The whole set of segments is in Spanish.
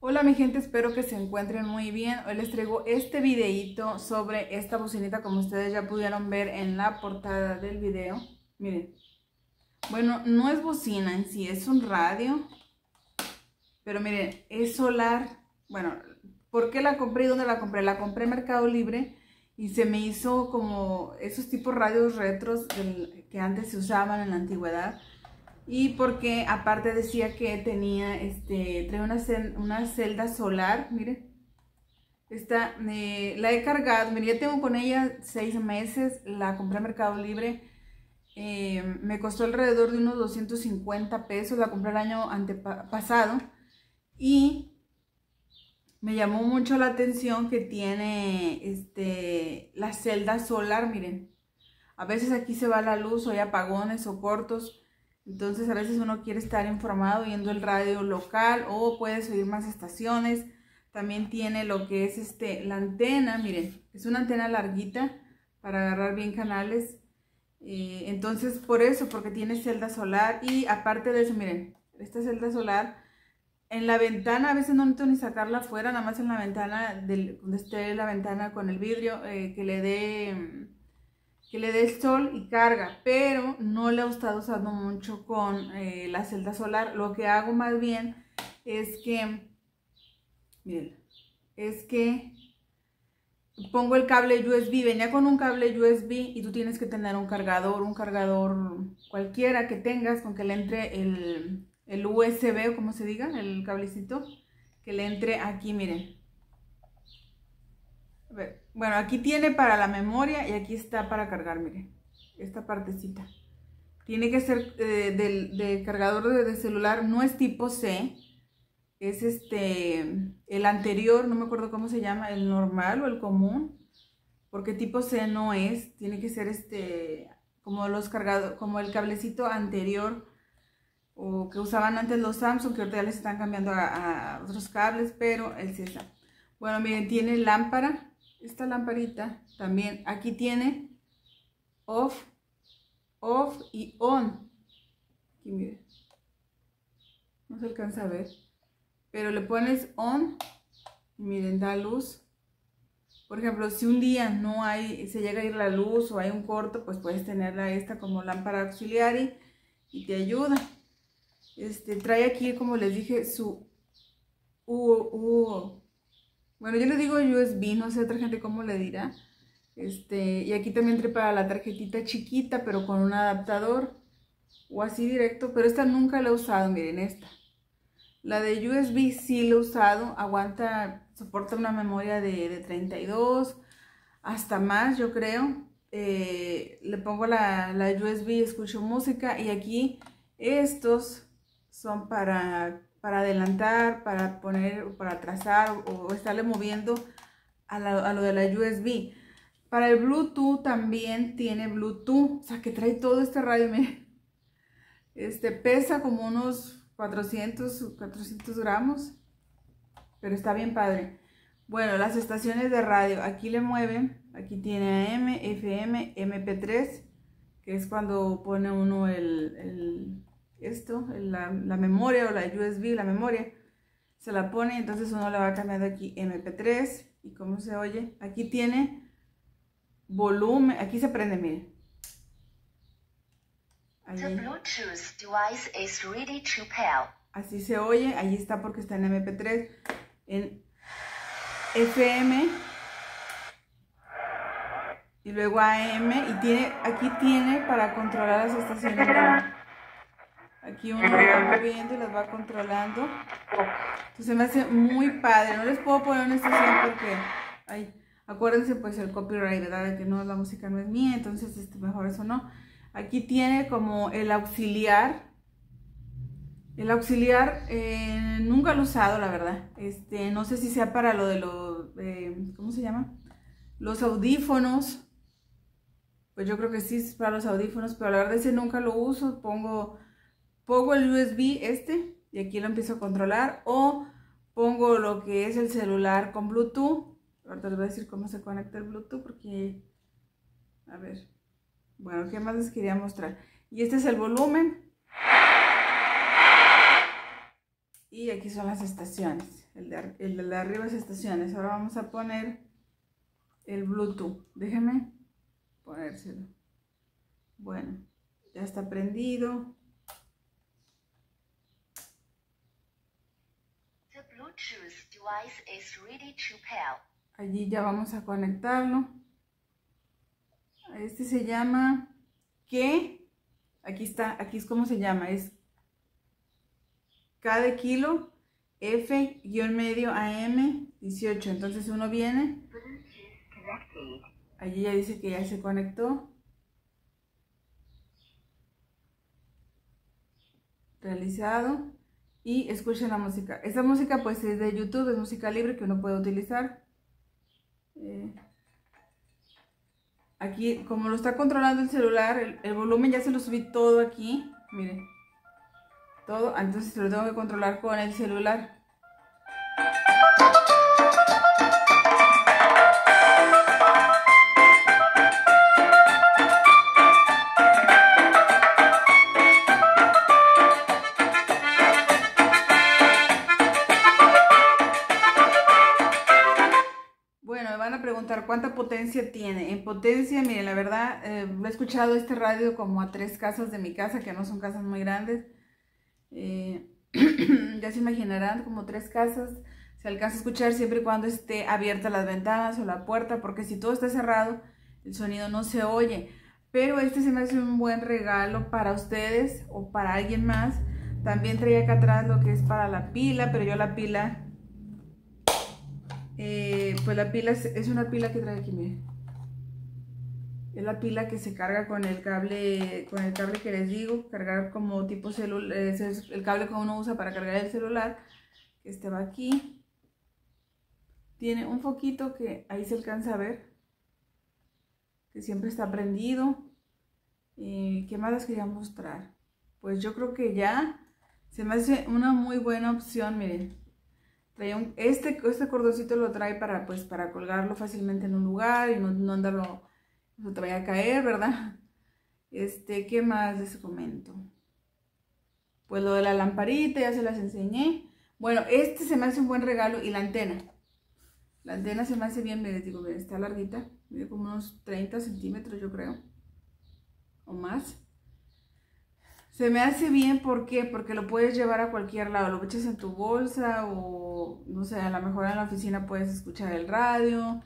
Hola mi gente, espero que se encuentren muy bien. Hoy les traigo este videito sobre esta bocinita como ustedes ya pudieron ver en la portada del video. Miren, bueno, no es bocina en sí, es un radio. Pero miren, es solar. Bueno, ¿por qué la compré y dónde la compré? La compré en Mercado Libre y se me hizo como esos tipos radios retros que antes se usaban en la antigüedad y porque aparte decía que tenía, este, trae una, una celda solar, miren. Esta, la he cargado, miren, ya tengo con ella seis meses, la compré en Mercado Libre. Eh, me costó alrededor de unos 250 pesos, la compré el año antepasado. Y me llamó mucho la atención que tiene este, la celda solar, miren. A veces aquí se va la luz o hay apagones o cortos entonces a veces uno quiere estar informado viendo el radio local o puedes oír más estaciones. También tiene lo que es este, la antena, miren, es una antena larguita para agarrar bien canales. Eh, entonces por eso, porque tiene celda solar y aparte de eso, miren, esta celda solar en la ventana, a veces no necesito ni sacarla afuera, nada más en la ventana, del, donde esté la ventana con el vidrio, eh, que le dé que le dé sol y carga, pero no le he estado usando mucho con eh, la celda solar. Lo que hago más bien es que, miren, es que pongo el cable USB, venía con un cable USB y tú tienes que tener un cargador, un cargador cualquiera que tengas con que le entre el, el USB o como se diga, el cablecito, que le entre aquí, miren, bueno, aquí tiene para la memoria y aquí está para cargar, miren. Esta partecita. Tiene que ser eh, del, cargador de, celular, no es tipo C. Es este, el anterior, no me acuerdo cómo se llama, el normal o el común. Porque tipo C no es, tiene que ser este, como los cargados, como el cablecito anterior o que usaban antes los Samsung, que ahorita ya les están cambiando a, otros cables, pero el C está. Bueno, miren, tiene lámpara, esta lamparita también, aquí tiene off, off y on. Aquí miren. No se alcanza a ver. Pero le pones on y miren, da luz. Por ejemplo, si un día no hay, se llega a ir la luz o hay un corto, pues puedes tenerla esta como lámpara auxiliar y, te ayuda. Este, trae aquí, como les dije, su bueno, yo le digo USB, no sé otra gente cómo le dirá. Este, y aquí también trae para la tarjetita chiquita, pero con un adaptador. O así directo, pero esta nunca la he usado, miren esta. La de USB sí la he usado, aguanta, soporta una memoria de, 32, hasta más yo creo. Eh, le pongo la, la USB, escucho música y aquí estos son para para adelantar, para poner, para trazar o, estarle moviendo a, lo de la USB. Para el Bluetooth también tiene Bluetooth, o sea que trae todo este radio. Este pesa como unos 400, 400 gramos, pero está bien padre. Bueno, las estaciones de radio, aquí le mueven, aquí tiene AM, FM, MP3, que es cuando pone uno el esto, la, memoria o la USB, la memoria, se la pone, entonces uno le va cambiando aquí MP3 y cómo se oye. Aquí tiene volumen, aquí se prende, miren. Así se oye, ahí está porque está en MP3, en FM y luego AM y tiene, aquí tiene para controlar las estaciones. Aquí uno va moviendo y las va controlando. Entonces me hace muy padre. No les puedo poner una estación porque, ay, acuérdense pues el copyright, ¿verdad? De que no, la música no es mía, entonces este, mejor eso no. Aquí tiene como el auxiliar. El auxiliar eh, nunca lo he usado, la verdad. Este, no sé si sea para lo de los, eh, ¿cómo se llama? Los audífonos. Pues yo creo que sí es para los audífonos, pero la verdad ese nunca lo uso. Pongo pongo el USB este y aquí lo empiezo a controlar o pongo lo que es el celular con Bluetooth. Ahorita les voy a decir cómo se conecta el Bluetooth porque, a ver, Bueno, ¿qué más les quería mostrar? Y este es el volumen. Y aquí son las estaciones. El de, arriba es estaciones. Ahora vamos a poner el Bluetooth. Déjenme ponérselo. Bueno, ya está prendido. Allí ya vamos a conectarlo. Este se llama ¿qué? Aquí está, aquí es como se llama, es de kilo, F, guion medio, AM, 18. Entonces uno viene, allí ya dice que ya se conectó. Realizado. Y escuchen la música. Esta música pues es de YouTube, es música libre que uno puede utilizar. Eh, aquí, como lo está controlando el celular, el, el volumen ya se lo subí todo aquí. Miren todo, entonces lo tengo que controlar con el celular. Cuánta potencia tiene. En potencia, miren, la verdad, eh, he escuchado este radio como a tres casas de mi casa, que no son casas muy grandes. Eh, ya se imaginarán como tres casas. Se alcanza a escuchar siempre y cuando esté abierta las ventanas o la puerta, porque si todo está cerrado, el sonido no se oye. Pero este se me hace un buen regalo para ustedes o para alguien más. También traía acá atrás lo que es para la pila, pero yo la pila, eh, pues la pila es, una pila que trae aquí. Es la pila que se carga con el cable, con el cable que les digo, cargar como tipo celular, es el cable que uno usa para cargar el celular. Este va aquí. Tiene un foquito que ahí se alcanza a ver, que siempre está prendido. ¿Y ¿Qué más les quería mostrar? Pues yo creo que ya se me hace una muy buena opción, miren. Un, este, este cordoncito lo trae para, pues, para colgarlo fácilmente en un lugar y no, no andarlo no te vaya a caer, ¿verdad? Este, ¿qué más les comento? Pues lo de la lamparita, ya se las enseñé. Bueno, este se me hace un buen regalo y la antena. La antena se me hace bien, les digo, está larguita, mide como unos 30 centímetros yo creo, o más. Se me hace bien, ¿por qué? Porque lo puedes llevar a cualquier lado, lo echas en tu bolsa o, no sé, a lo mejor en la oficina puedes escuchar el radio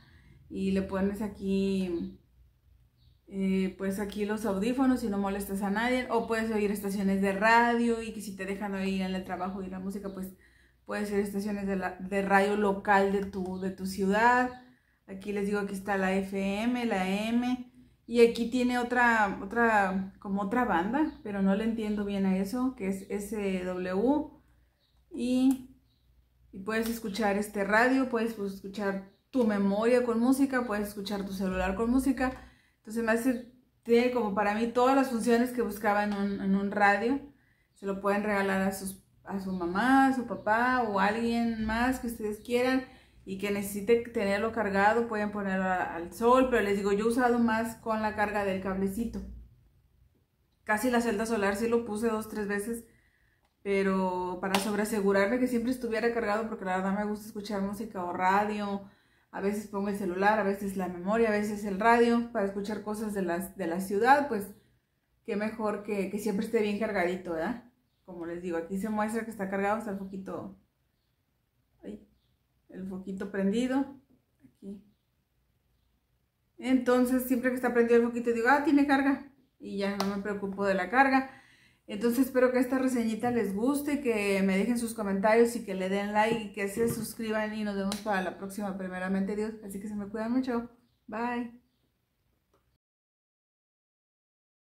y le pones aquí eh, pues aquí los audífonos y no molestas a nadie, o puedes oír estaciones de radio y que si te dejan oír en el trabajo y la música, pues puede ser estaciones de, la, de radio local de tu, de tu ciudad. Aquí les digo, aquí está la FM, la M, y aquí tiene otra, otra, como otra banda, pero no le entiendo bien a eso, que es SW, y, y puedes escuchar este radio, puedes escuchar tu memoria con música, puedes escuchar tu celular con música, entonces me hace, como para mí todas las funciones que buscaba en un, radio. Se lo pueden regalar a, sus, a su mamá, a su papá o a alguien más que ustedes quieran y que necesite tenerlo cargado, pueden ponerlo al sol, pero les digo, yo he usado más con la carga del cablecito. Casi la celda solar sí lo puse dos, tres veces, pero para sobreasegurarme que siempre estuviera cargado, porque la verdad me gusta escuchar música o radio, a veces pongo el celular, a veces la memoria, a veces el radio para escuchar cosas de, las, de la ciudad, pues qué mejor que, siempre esté bien cargadito, ¿verdad? Como les digo, aquí se muestra que está cargado, está el foquito, ahí, el foquito prendido, aquí. Entonces, siempre que está prendido el foquito, digo, ah, tiene carga, y ya no me preocupo de la carga. Entonces espero que esta reseñita les guste, que me dejen sus comentarios y que le den like y que se suscriban y nos vemos para la próxima primeramente Dios. Así que se me cuidan mucho. Bye.